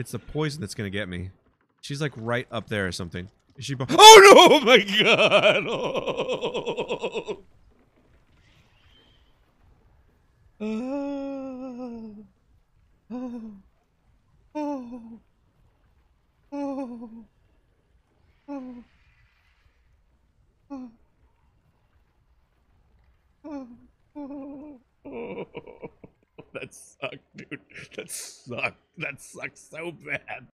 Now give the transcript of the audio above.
It's the poison that's gonna get me. She's like right up there or something. Is she? Oh no! Oh my god! Oh. Oh. Oh. Oh. Oh. Oh. Oh. Oh. Oh. That sucked, dude. That sucked. That sucks so bad.